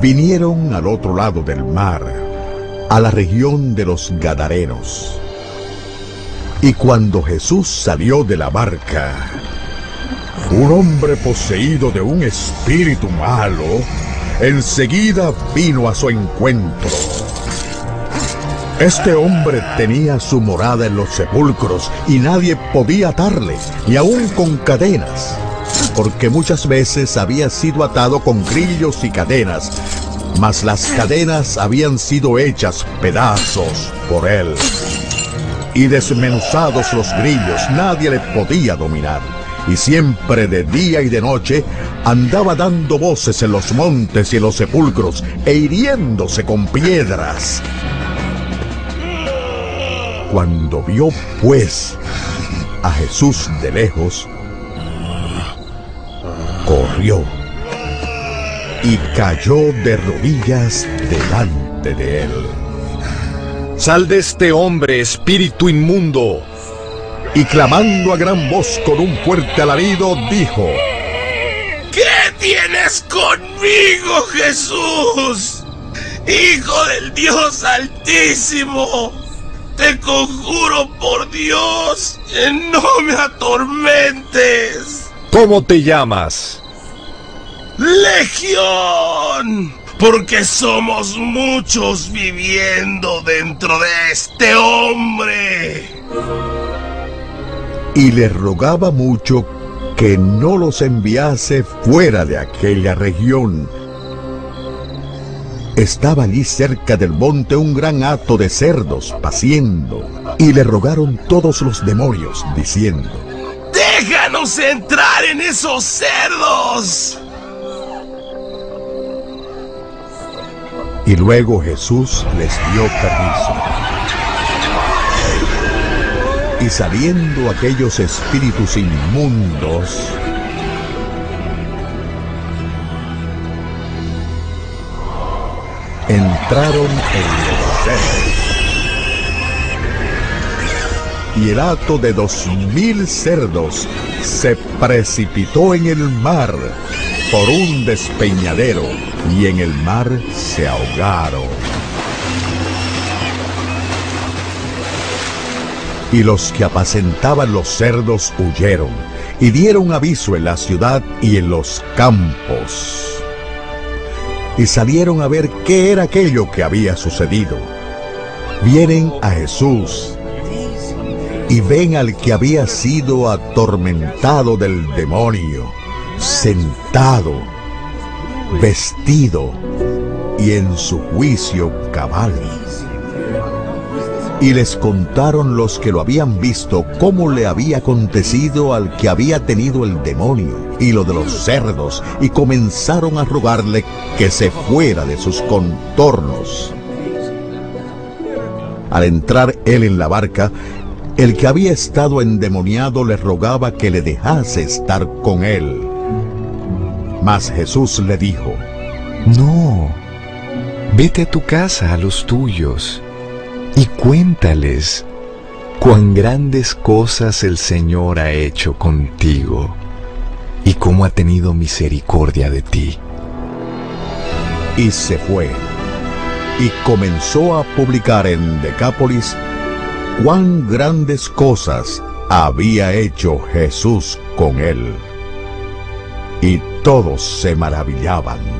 vinieron al otro lado del mar, a la región de los Gadarenos. Y cuando Jesús salió de la barca, un hombre poseído de un espíritu malo enseguida vino a su encuentro. Este hombre tenía su morada en los sepulcros y nadie podía atarle, ni aun con cadenas, porque muchas veces había sido atado con grillos y cadenas, mas las cadenas habían sido hechas pedazos por él. Y desmenuzados los grillos, nadie le podía dominar y siempre de día y de noche andaba dando voces en los montes y en los sepulcros e hiriéndose con piedras. Cuando vio pues a Jesús de lejos, corrió y cayó de rodillas delante de él. Sal de este hombre, espíritu inmundo y clamando a gran voz con un fuerte alarido, dijo, ¿Qué tienes conmigo, Jesús? Hijo del Dios Altísimo, te conjuro por Dios que no me atormentes. ¿Cómo te llamas? Legión, porque somos muchos viviendo dentro de este hombre y le rogaba mucho que no los enviase fuera de aquella región. Estaba allí cerca del monte un gran hato de cerdos paciendo, y le rogaron todos los demonios, diciendo, ¡Déjanos entrar en esos cerdos! Y luego Jesús les dio permiso y saliendo aquellos espíritus inmundos, entraron en los cerdos. Y el hato de dos mil cerdos se precipitó en el mar por un despeñadero y en el mar se ahogaron. Y los que apacentaban los cerdos huyeron y dieron aviso en la ciudad y en los campos. Y salieron a ver qué era aquello que había sucedido. Vienen a Jesús y ven al que había sido atormentado del demonio, sentado, vestido y en su juicio cabal y les contaron los que lo habían visto cómo le había acontecido al que había tenido el demonio y lo de los cerdos, y comenzaron a rogarle que se fuera de sus contornos. Al entrar él en la barca, el que había estado endemoniado le rogaba que le dejase estar con él. Mas Jesús le dijo, No, vete a tu casa, a los tuyos y cuéntales cuán grandes cosas el Señor ha hecho contigo y cómo ha tenido misericordia de ti. Y se fue y comenzó a publicar en Decápolis cuán grandes cosas había hecho Jesús con él. Y todos se maravillaban.